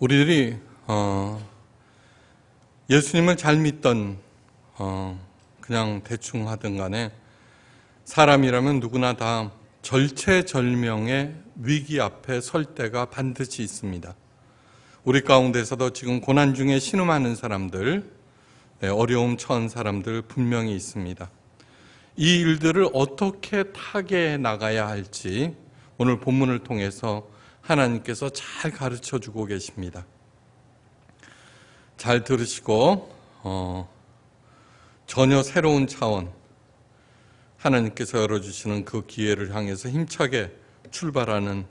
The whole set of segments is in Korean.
우리들이 어, 예수님을 잘 믿던 어, 그냥 대충 하든 간에 사람이라면 누구나 다 절체절명의 위기 앞에 설 때가 반드시 있습니다. 우리 가운데서도 지금 고난 중에 신음하는 사람들, 네, 어려움 처한 사람들 분명히 있습니다. 이 일들을 어떻게 타개해 나가야 할지 오늘 본문을 통해서 하나님께서 잘 가르쳐 주고 계십니다. 잘 들으시고 어, 전혀 새로운 차원 하나님께서 열어주시는 그 기회를 향해서 힘차게 출발하는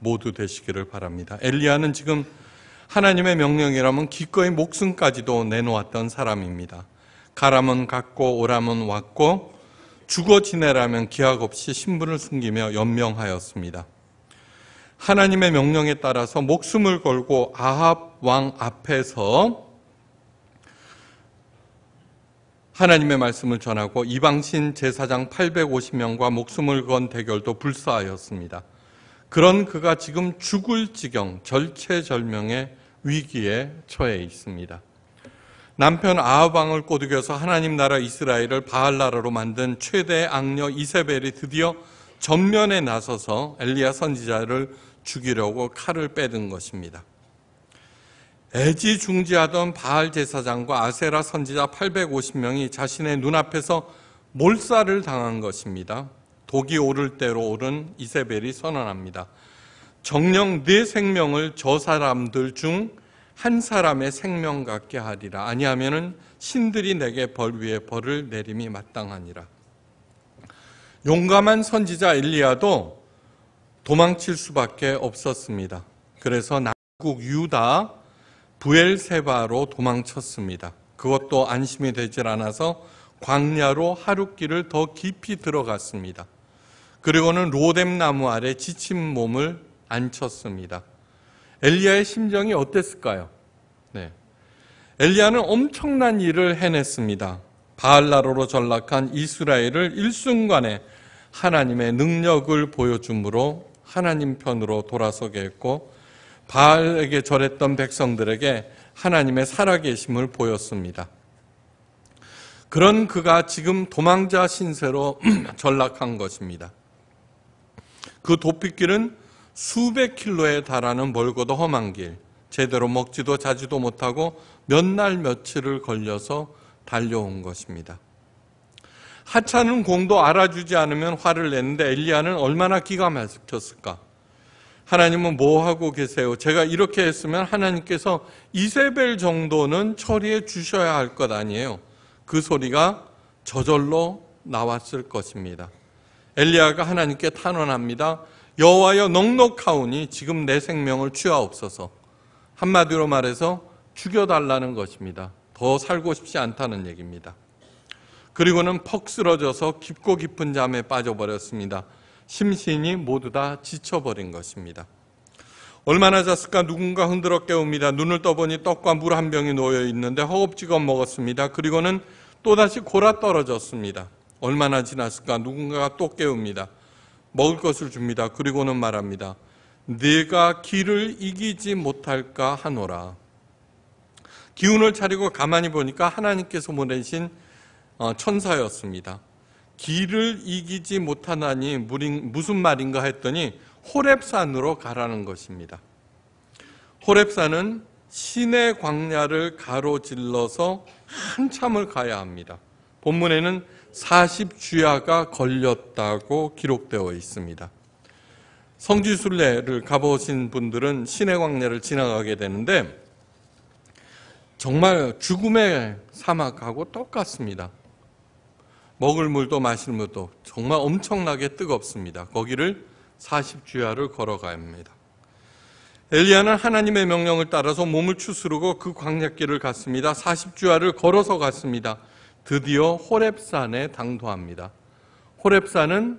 모두 되시기를 바랍니다. 엘리야는 지금 하나님의 명령이라면 기꺼이 목숨까지도 내놓았던 사람입니다. 가라면 갔고 오라면 왔고 죽어 지내라면 기약 없이 신분을 숨기며 연명하였습니다. 하나님의 명령에 따라서 목숨을 걸고 아합 왕 앞에서 하나님의 말씀을 전하고 이방신 제사장 850명과 목숨을 건 대결도 불사하였습니다. 그런 그가 지금 죽을 지경 절체절명의 위기에 처해 있습니다. 남편 아하방을 꼬드겨서 하나님 나라 이스라엘을 바알 나라로 만든 최대의 악녀 이세벨이 드디어 전면에 나서서 엘리야 선지자를 죽이려고 칼을 빼든 것입니다. 애지중지하던 바알 제사장과 아세라 선지자 850명이 자신의 눈앞에서 몰살을 당한 것입니다. 독이 오를 대로 오른 이세벨이 선언합니다. 정령 내 생명을 저 사람들 중 한 사람의 생명 같게 하리라. 아니하면은 신들이 내게 벌 위에 벌을 내림이 마땅하니라. 용감한 선지자 엘리야도 도망칠 수밖에 없었습니다. 그래서 남국 유다 부엘세바로 도망쳤습니다. 그것도 안심이 되질 않아서 광야로 하룻길을 더 깊이 들어갔습니다. 그리고는 로뎀 나무 아래 지친 몸을 앉혔습니다. 엘리야의 심정이 어땠을까요? 네. 엘리야는 엄청난 일을 해냈습니다. 바알나로로 전락한 이스라엘을 일순간에 하나님의 능력을 보여줌으로 하나님 편으로 돌아서게 했고 바알에게 절했던 백성들에게 하나님의 살아계심을 보였습니다. 그런 그가 지금 도망자 신세로 전락한 것입니다. 그 도피길은 수백 킬로에 달하는 멀고도 험한 길, 제대로 먹지도 자지도 못하고 몇 날 며칠을 걸려서 달려온 것입니다. 하찮은 공도 알아주지 않으면 화를 내는데 엘리야는 얼마나 기가 막혔을까? 하나님은 뭐 하고 계세요? 제가 이렇게 했으면 하나님께서 이세벨 정도는 처리해 주셔야 할 것 아니에요. 그 소리가 저절로 나왔을 것입니다. 엘리야가 하나님께 탄원합니다. 여호와여 넉넉하오니 지금 내 생명을 취하옵소서. 한마디로 말해서 죽여달라는 것입니다. 더 살고 싶지 않다는 얘기입니다. 그리고는 퍽 쓰러져서 깊고 깊은 잠에 빠져버렸습니다. 심신이 모두 다 지쳐버린 것입니다. 얼마나 잤을까 누군가 흔들어 깨웁니다. 눈을 떠보니 떡과 물 한 병이 놓여 있는데 허겁지겁 먹었습니다. 그리고는 또다시 골아 떨어졌습니다. 얼마나 지났을까 누군가가 또 깨웁니다. 먹을 것을 줍니다. 그리고는 말합니다. 내가 길을 이기지 못할까 하노라. 기운을 차리고 가만히 보니까 하나님께서 보내신 어, 천사였습니다. 길을 이기지 못하나니 무슨 말인가 했더니 호랩산으로 가라는 것입니다. 호랩산은 신의 광야를 가로질러서 한참을 가야 합니다. 본문에는 40주야가 걸렸다고 기록되어 있습니다. 성지순례를 가보신 분들은 신의 광야를 지나가게 되는데 정말 죽음의 사막하고 똑같습니다. 먹을 물도 마실 물도 정말 엄청나게 뜨겁습니다. 거기를 40주야를 걸어가야 합니다. 엘리야는 하나님의 명령을 따라서 몸을 추스르고 그 광야길을 갔습니다. 40주야를 걸어서 갔습니다. 드디어 호랩산에 당도합니다. 호랩산은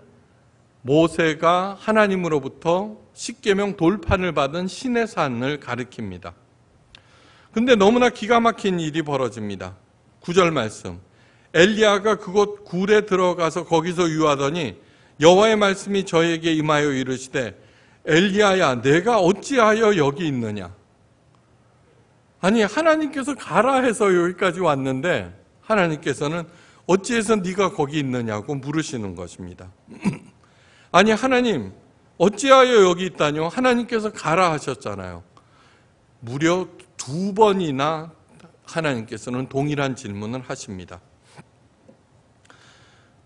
모세가 하나님으로부터 십계명 돌판을 받은 신의 산을 가리킵니다. 근데 너무나 기가 막힌 일이 벌어집니다. 구절 말씀. 엘리야가 그곳 굴에 들어가서 거기서 유하더니 여호와의 말씀이 저에게 임하여 이르시되 엘리야야 내가 어찌하여 여기 있느냐 아니 하나님께서 가라 해서 여기까지 왔는데 하나님께서는 어찌해서 네가 거기 있느냐고 물으시는 것입니다. 아니 하나님 어찌하여 여기 있다뇨? 하나님께서 가라 하셨잖아요. 무려 두 번이나 하나님께서는 동일한 질문을 하십니다.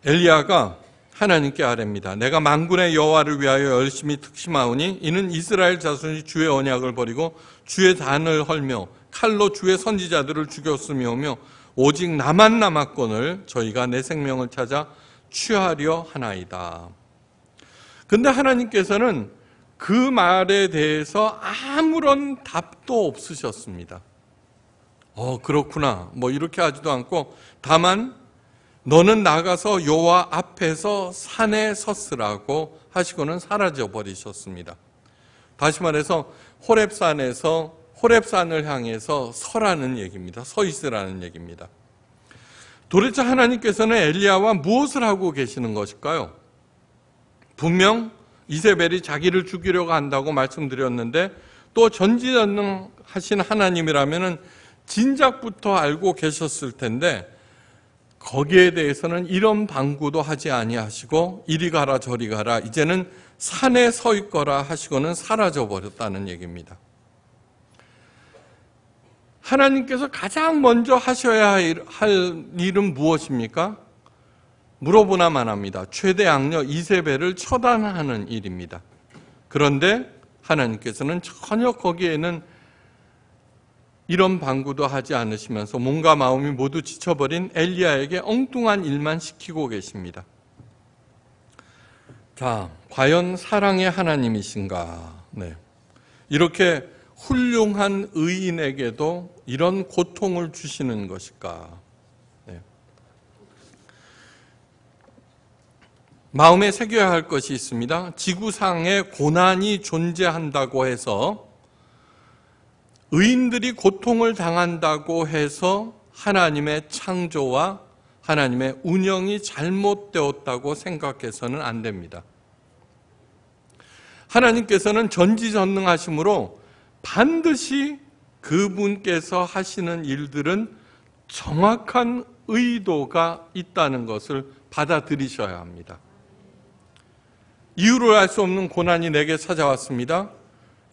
엘리야가 하나님께 아뢰입니다. 내가 만군의 여호와를 위하여 열심히 특심하오니 이는 이스라엘 자손이 주의 언약을 버리고 주의 단을 헐며 칼로 주의 선지자들을 죽였으며며 오직 나만 남았건을 저희가 내 생명을 찾아 취하려 하나이다. 근데 하나님께서는 그 말에 대해서 아무런 답도 없으셨습니다. 어, 그렇구나. 뭐 이렇게 하지도 않고 다만 너는 나가서 여호와 앞에서 산에 섰으라고 하시고는 사라져 버리셨습니다. 다시 말해서 호렙산에서 호렙산을 향해서 서라는 얘기입니다. 서 있으라는 얘기입니다. 도대체 하나님께서는 엘리야와 무엇을 하고 계시는 것일까요? 분명 이세벨이 자기를 죽이려고 한다고 말씀드렸는데 또 전지전능하신 하나님이라면은 진작부터 알고 계셨을 텐데 거기에 대해서는 이런 방구도 하지 아니하시고 이리 가라 저리 가라 이제는 산에 서 있거라 하시고는 사라져 버렸다는 얘기입니다. 하나님께서 가장 먼저 하셔야 할 일은 무엇입니까? 물어보나만 합니다. 최대 악녀 이세벨을 처단하는 일입니다. 그런데 하나님께서는 전혀 거기에는 이런 방구도 하지 않으시면서 몸과 마음이 모두 지쳐버린 엘리야에게 엉뚱한 일만 시키고 계십니다. 자, 과연 사랑의 하나님이신가? 네. 이렇게 훌륭한 의인에게도 이런 고통을 주시는 것일까? 네. 마음에 새겨야 할 것이 있습니다. 지구상에 고난이 존재한다고 해서 의인들이 고통을 당한다고 해서 하나님의 창조와 하나님의 운영이 잘못되었다고 생각해서는 안 됩니다. 하나님께서는 전지전능하심으로 반드시 그분께서 하시는 일들은 정확한 의도가 있다는 것을 받아들이셔야 합니다. 이유를 알 수 없는 고난이 내게 찾아왔습니다.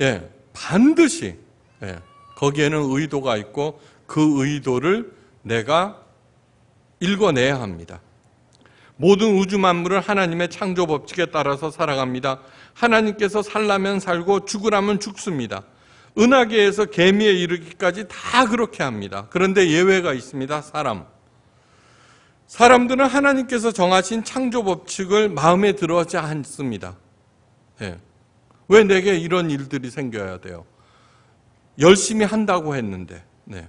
예, 반드시 예, 거기에는 의도가 있고 그 의도를 내가 읽어내야 합니다. 모든 우주 만물은 하나님의 창조 법칙에 따라서 살아갑니다. 하나님께서 살라면 살고 죽으라면 죽습니다. 은하계에서 개미에 이르기까지 다 그렇게 합니다. 그런데 예외가 있습니다. 사람. 사람들은 하나님께서 정하신 창조 법칙을 마음에 들어하지 않습니다. 네. 왜 내게 이런 일들이 생겨야 돼요? 열심히 한다고 했는데, 네.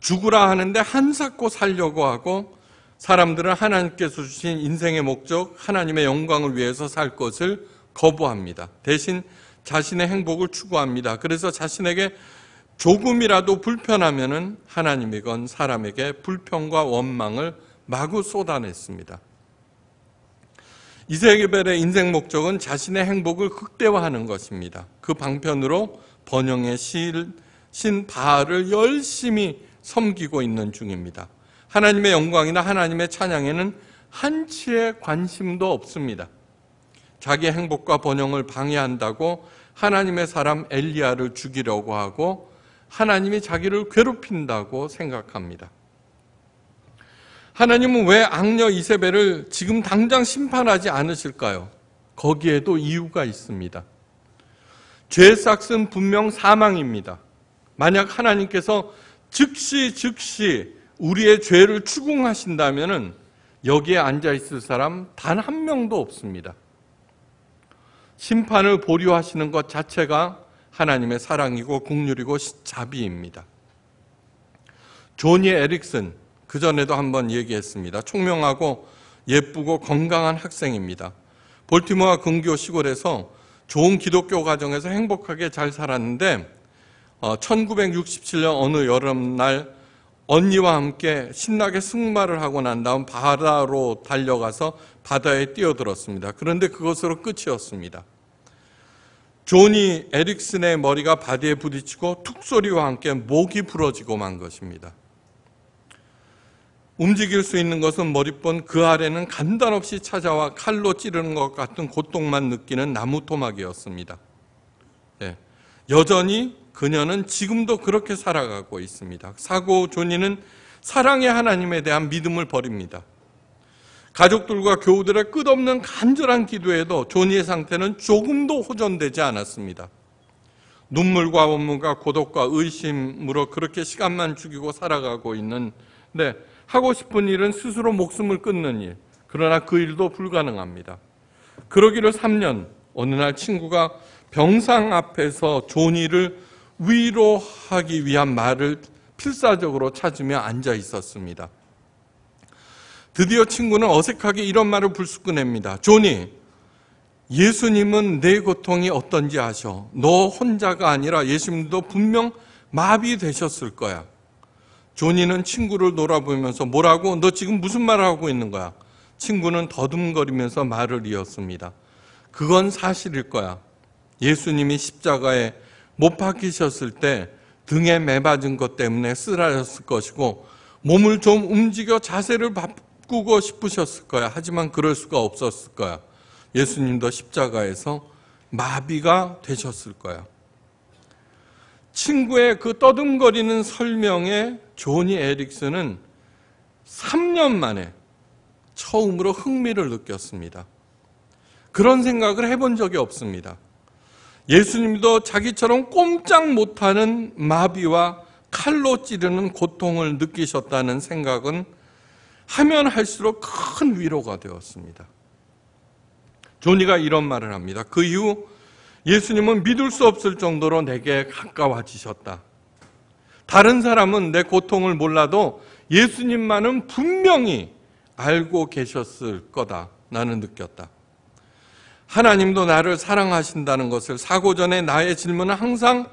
죽으라 하는데 한사코 살려고 하고 사람들은 하나님께서 주신 인생의 목적, 하나님의 영광을 위해서 살 것을 거부합니다. 대신 자신의 행복을 추구합니다. 그래서 자신에게 조금이라도 불편하면은 하나님이건 사람에게 불평과 원망을 마구 쏟아냈습니다. 이세계벨의 인생 목적은 자신의 행복을 극대화하는 것입니다. 그 방편으로 번영의 신 바알을 열심히 섬기고 있는 중입니다. 하나님의 영광이나 하나님의 찬양에는 한치의 관심도 없습니다. 자기 행복과 번영을 방해한다고 하나님의 사람 엘리야를 죽이려고 하고 하나님이 자기를 괴롭힌다고 생각합니다. 하나님은 왜 악녀 이세벨을 지금 당장 심판하지 않으실까요? 거기에도 이유가 있습니다. 죄 삭은 분명 사망입니다. 만약 하나님께서 즉시 즉시 우리의 죄를 추궁하신다면 여기에 앉아 있을 사람 단 한 명도 없습니다. 심판을 보류하시는 것 자체가 하나님의 사랑이고 국률이고 자비입니다. 조니 에릭슨 그 전에도 한번 얘기했습니다. 총명하고 예쁘고 건강한 학생입니다. 볼티모어 근교 시골에서 좋은 기독교 가정에서 행복하게 잘 살았는데 1967년 어, 어느 여름날 언니와 함께 신나게 승마를 하고 난 다음 바다로 달려가서 바다에 뛰어들었습니다. 그런데 그것으로 끝이었습니다. 조니 에릭슨의 머리가 바디에 부딪히고 툭 소리와 함께 목이 부러지고 만 것입니다. 움직일 수 있는 것은 머리뿐 그 아래는 간단없이 찾아와 칼로 찌르는 것 같은 고통만 느끼는 나무 토막이었습니다. 예. 여전히 그녀는 지금도 그렇게 살아가고 있습니다. 사고 조니는 사랑의 하나님에 대한 믿음을 버립니다. 가족들과 교우들의 끝없는 간절한 기도에도 조니의 상태는 조금도 호전되지 않았습니다. 눈물과 원문과 고독과 의심으로 그렇게 시간만 죽이고 살아가고 있는데 하고 싶은 일은 스스로 목숨을 끊는 일. 그러나 그 일도 불가능합니다. 그러기를 3년 어느 날 친구가 병상 앞에서 조니를 위로하기 위한 말을 필사적으로 찾으며 앉아 있었습니다. 드디어 친구는 어색하게 이런 말을 불쑥 꺼냅니다. 조니, 예수님은 내 고통이 어떤지 아셔. 너 혼자가 아니라 예수님도 분명 마비되셨을 거야. 조니는 친구를 놀아보면서 뭐라고? 너 지금 무슨 말을 하고 있는 거야? 친구는 더듬거리면서 말을 이었습니다. 그건 사실일 거야. 예수님이 십자가에 못 박히셨을 때 등에 매맞은 것 때문에 쓰라졌을 것이고 몸을 좀 움직여 자세를 바꾸고 싶으셨을 거야. 하지만 그럴 수가 없었을 거야. 예수님도 십자가에서 마비가 되셨을 거야. 친구의 그 떠듬거리는 설명에 조니 에릭슨은 3년 만에 처음으로 흥미를 느꼈습니다. 그런 생각을 해본 적이 없습니다. 예수님도 자기처럼 꼼짝 못하는 마비와 칼로 찌르는 고통을 느끼셨다는 생각은 하면 할수록 큰 위로가 되었습니다. 조니가 이런 말을 합니다. 그 이후 예수님은 믿을 수 없을 정도로 내게 가까워지셨다. 다른 사람은 내 고통을 몰라도 예수님만은 분명히 알고 계셨을 거다. 나는 느꼈다. 하나님도 나를 사랑하신다는 것을 사고 전에 나의 질문은 항상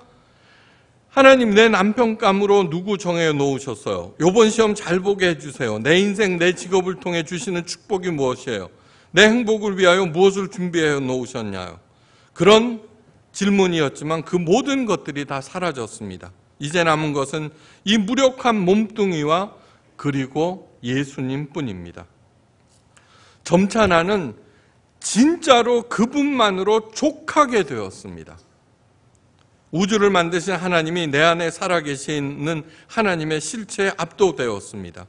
하나님 내 남편감으로 누구 정해 놓으셨어요? 요번 시험 잘 보게 해주세요. 내 인생 내 직업을 통해 주시는 축복이 무엇이에요? 내 행복을 위하여 무엇을 준비해 놓으셨냐요? 그런 질문이었지만 그 모든 것들이 다 사라졌습니다. 이제 남은 것은 이 무력한 몸뚱이와 그리고 예수님 뿐입니다. 점차 나는 진짜로 그분만으로 족하게 되었습니다. 우주를 만드신 하나님이 내 안에 살아계시는 하나님의 실체에 압도되었습니다.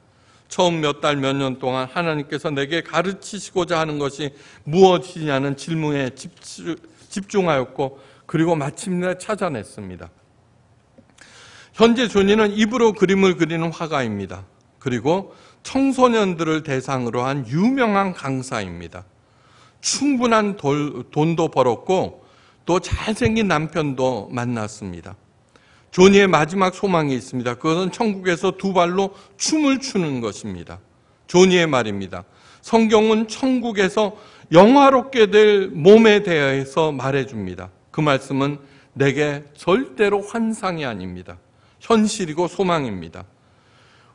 처음 몇 달, 몇 년 동안 하나님께서 내게 가르치시고자 하는 것이 무엇이냐는 질문에 집중 하였고, 그리고 마침내 찾아냈습니다. 현재 존이는 입으로 그림을 그리는 화가입니다. 그리고 청소년들을 대상으로 한 유명한 강사입니다. 충분한 돌, 돈도 벌었고 또 잘생긴 남편도 만났습니다. 조니의 마지막 소망이 있습니다. 그것은 천국에서 두 발로 춤을 추는 것입니다. 조니의 말입니다. 성경은 천국에서 영화롭게 될 몸에 대해서 말해줍니다. 그 말씀은 내게 절대로 환상이 아닙니다. 현실이고 소망입니다.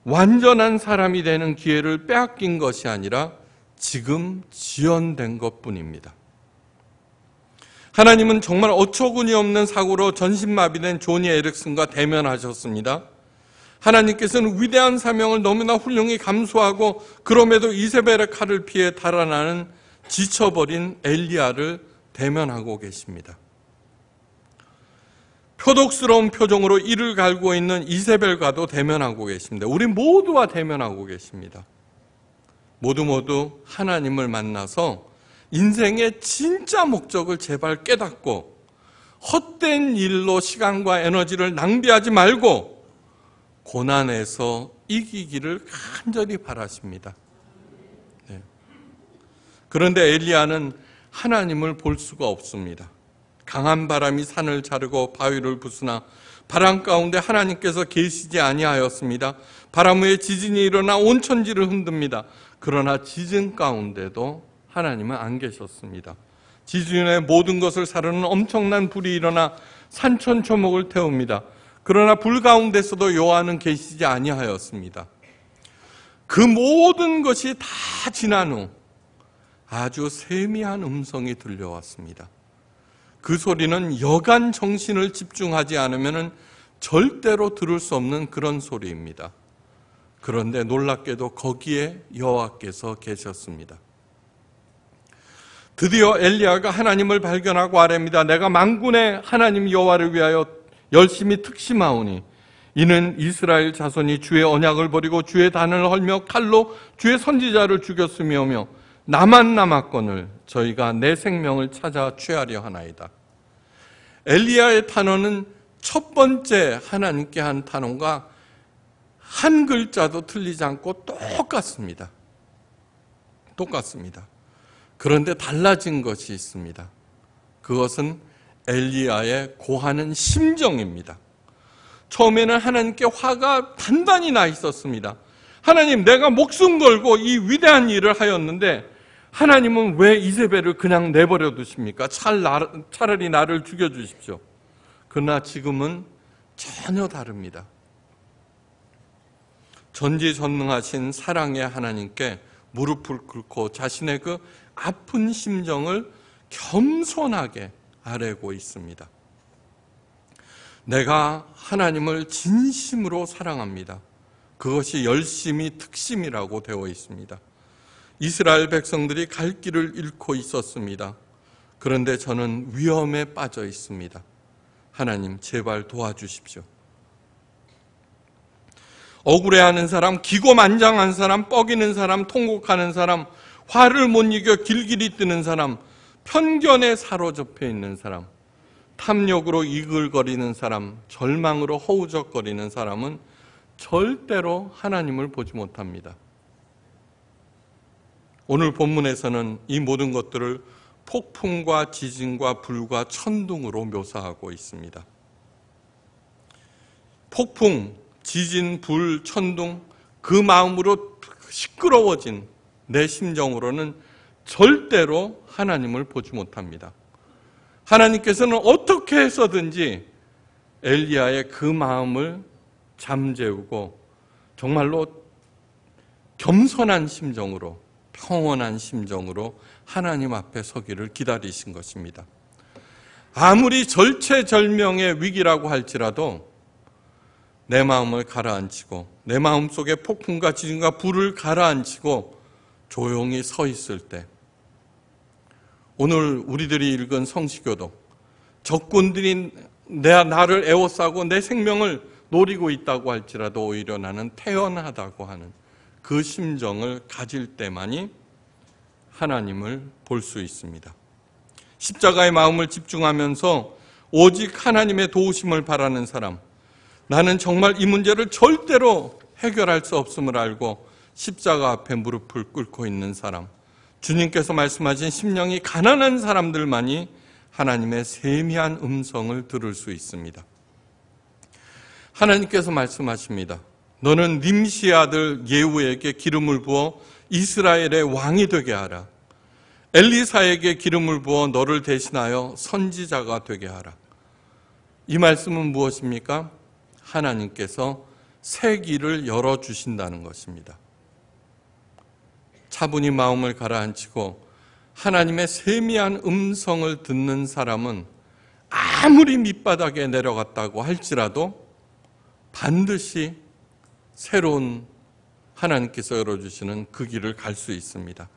완전한 사람이 되는 기회를 빼앗긴 것이 아니라 지금 지연된 것 뿐입니다. 하나님은 정말 어처구니 없는 사고로 전신마비된 조니 에릭슨과 대면하셨습니다. 하나님께서는 위대한 사명을 너무나 훌륭히 감수하고 그럼에도 이세벨의 칼을 피해 달아나는 지쳐버린 엘리야를 대면하고 계십니다. 표독스러운 표정으로 이를 갈고 있는 이세벨과도 대면하고 계십니다. 우리 모두와 대면하고 계십니다. 모두 모두 하나님을 만나서 인생의 진짜 목적을 제발 깨닫고 헛된 일로 시간과 에너지를 낭비하지 말고 고난에서 이기기를 간절히 바라십니다. 네. 그런데 엘리야는 하나님을 볼 수가 없습니다. 강한 바람이 산을 자르고 바위를 부수나 바람 가운데 하나님께서 계시지 아니하였습니다. 바람 후에 지진이 일어나 온 천지를 흔듭니다. 그러나 지진 가운데도 하나님은 안 계셨습니다. 지진의 모든 것을 사르는 엄청난 불이 일어나 산천 초목을 태웁니다. 그러나 불 가운데서도 여호와는 계시지 아니하였습니다. 그 모든 것이 다 지난 후 아주 세미한 음성이 들려왔습니다. 그 소리는 여간 정신을 집중하지 않으면 절대로 들을 수 없는 그런 소리입니다. 그런데 놀랍게도 거기에 여호와께서 계셨습니다. 드디어 엘리야가 하나님을 발견하고 아뢰입니다. 내가 만군의 하나님 여호와를 위하여 열심히 특심하오니 이는 이스라엘 자손이 주의 언약을 버리고 주의 단을 헐며 칼로 주의 선지자를 죽였으며며 나만 남았건을 저희가 내 생명을 찾아 취하려 하나이다. 엘리야의 탄원은 첫 번째 하나님께 한 탄원과 한 글자도 틀리지 않고 똑같습니다. 똑같습니다. 그런데 달라진 것이 있습니다. 그것은 엘리야의 고하는 심정입니다. 처음에는 하나님께 화가 단단히 나 있었습니다. 하나님, 내가 목숨 걸고 이 위대한 일을 하였는데 하나님은 왜 이세벨을 그냥 내버려 두십니까? 차라리 나를 죽여 주십시오. 그러나 지금은 전혀 다릅니다. 전지전능하신 사랑의 하나님께 무릎을 꿇고 자신의 그 아픈 심정을 겸손하게 아뢰고 있습니다. 내가 하나님을 진심으로 사랑합니다. 그것이 열심히 특심이라고 되어 있습니다. 이스라엘 백성들이 갈 길을 잃고 있었습니다. 그런데 저는 위험에 빠져 있습니다. 하나님, 제발 도와주십시오. 억울해하는 사람, 기고만장한 사람, 뻐기는 사람, 통곡하는 사람, 화를 못 이겨 길길이 뜨는 사람, 편견에 사로잡혀 있는 사람, 탐욕으로 이글거리는 사람, 절망으로 허우적거리는 사람은 절대로 하나님을 보지 못합니다. 오늘 본문에서는 이 모든 것들을 폭풍과 지진과 불과 천둥으로 묘사하고 있습니다. 폭풍, 지진, 불, 천둥, 그 마음으로 시끄러워진 내 심정으로는 절대로 하나님을 보지 못합니다. 하나님께서는 어떻게 해서든지 엘리야의 그 마음을 잠재우고 정말로 겸손한 심정으로 평온한 심정으로 하나님 앞에 서기를 기다리신 것입니다. 아무리 절체절명의 위기라고 할지라도 내 마음을 가라앉히고 내 마음 속에 폭풍과 지진과 불을 가라앉히고 조용히 서 있을 때 오늘 우리들이 읽은 성시교도 적군들이 내 나를 애워싸고 내 생명을 노리고 있다고 할지라도 오히려 나는 태연하다고 하는 그 심정을 가질 때만이 하나님을 볼 수 있습니다. 십자가의 마음을 집중하면서 오직 하나님의 도우심을 바라는 사람, 나는 정말 이 문제를 절대로 해결할 수 없음을 알고 십자가 앞에 무릎을 꿇고 있는 사람, 주님께서 말씀하신 심령이 가난한 사람들만이 하나님의 세미한 음성을 들을 수 있습니다. 하나님께서 말씀하십니다. 너는 님시 아들 예후에게 기름을 부어 이스라엘의 왕이 되게 하라. 엘리사에게 기름을 부어 너를 대신하여 선지자가 되게 하라. 이 말씀은 무엇입니까? 하나님께서 새 길을 열어 주신다는 것입니다. 차분히 마음을 가라앉히고 하나님의 세미한 음성을 듣는 사람은 아무리 밑바닥에 내려갔다고 할지라도 반드시 새로운 하나님께서 열어주시는 그 길을 갈 수 있습니다.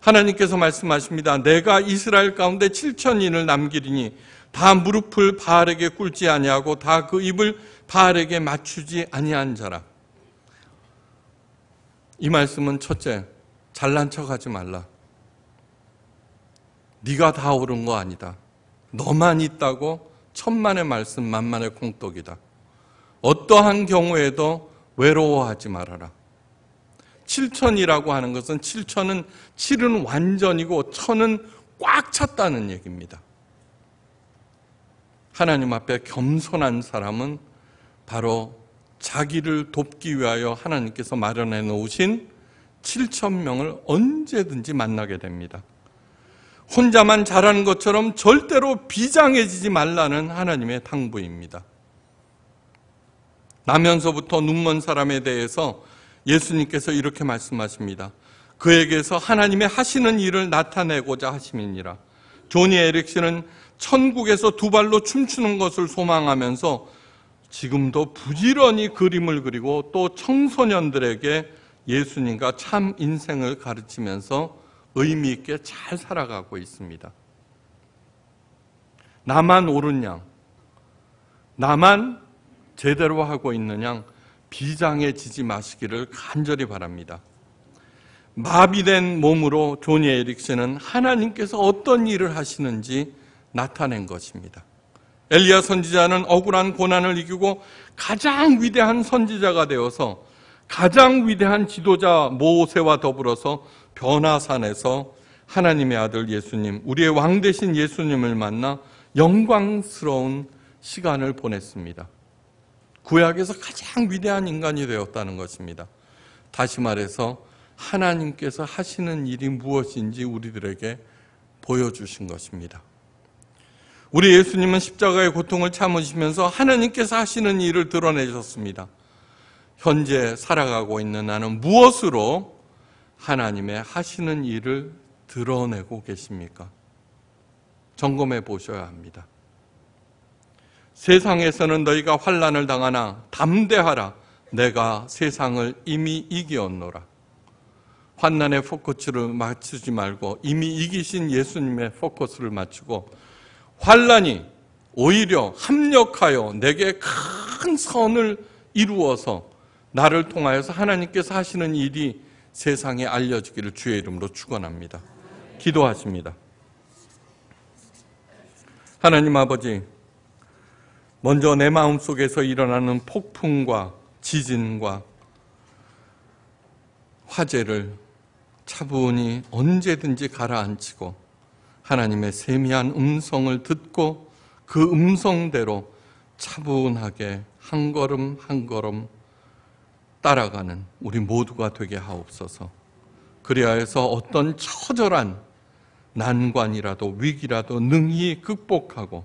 하나님께서 말씀하십니다. 내가 이스라엘 가운데 7천인을 남기리니 다 무릎을 바알에게 꿇지 아니하고 다 그 입을 바알에게 맞추지 아니한 자라. 이 말씀은 첫째, 잘난 척하지 말라. 네가 다 옳은 거 아니다. 너만 있다고 천만의 말씀 만만의 콩떡이다. 어떠한 경우에도 외로워하지 말아라. 칠천이라고 하는 것은 칠천은 칠은 완전이고 천은 꽉 찼다는 얘기입니다. 하나님 앞에 겸손한 사람은 바로 자기를 돕기 위하여 하나님께서 마련해 놓으신 7천 명을 언제든지 만나게 됩니다. 혼자만 잘하는 것처럼 절대로 비장해지지 말라는 하나님의 당부입니다. 나면서부터 눈먼 사람에 대해서 예수님께서 이렇게 말씀하십니다. 그에게서 하나님의 하시는 일을 나타내고자 하심이니라. 조니 에릭슨은 천국에서 두 발로 춤추는 것을 소망하면서 지금도 부지런히 그림을 그리고 또 청소년들에게 예수님과 참 인생을 가르치면서 의미 있게 잘 살아가고 있습니다. 나만 옳은 양, 나만 제대로 하고 있는 양 비장해지지 마시기를 간절히 바랍니다. 마비된 몸으로 조니 에릭슨은 하나님께서 어떤 일을 하시는지 나타낸 것입니다. 엘리야 선지자는 억울한 고난을 이기고 가장 위대한 선지자가 되어서 가장 위대한 지도자 모세와 더불어서 변화산에서 하나님의 아들 예수님, 우리의 왕 대신 예수님을 만나 영광스러운 시간을 보냈습니다. 구약에서 가장 위대한 인간이 되었다는 것입니다. 다시 말해서 하나님께서 하시는 일이 무엇인지 우리들에게 보여주신 것입니다. 우리 예수님은 십자가의 고통을 참으시면서 하나님께서 하시는 일을 드러내셨습니다. 현재 살아가고 있는 나는 무엇으로 하나님의 하시는 일을 드러내고 계십니까? 점검해 보셔야 합니다. 세상에서는 너희가 환란을 당하나 담대하라 내가 세상을 이미 이기었노라. 환난의 포커스를 맞추지 말고 이미 이기신 예수님의 포커스를 맞추고 환란이 오히려 합력하여 내게 큰 선을 이루어서 나를 통하여서 하나님께서 하시는 일이 세상에 알려지기를 주의 이름으로 축원합니다. 기도하십니다. 하나님 아버지 먼저 내 마음 속에서 일어나는 폭풍과 지진과 화재를 차분히 언제든지 가라앉히고 하나님의 세미한 음성을 듣고 그 음성대로 차분하게 한 걸음 한 걸음 따라가는 우리 모두가 되게 하옵소서. 그리하 해서 어떤 처절한 난관이라도 위기라도 능히 극복하고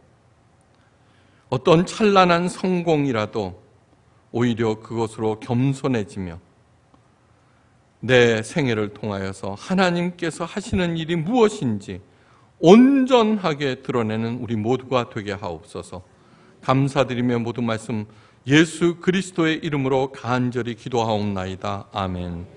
어떤 찬란한 성공이라도 오히려 그것으로 겸손해지며 내 생애를 통하여서 하나님께서 하시는 일이 무엇인지 온전하게 드러내는 우리 모두가 되게 하옵소서. 감사드리며 모든 말씀 예수 그리스도의 이름으로 간절히 기도하옵나이다. 아멘.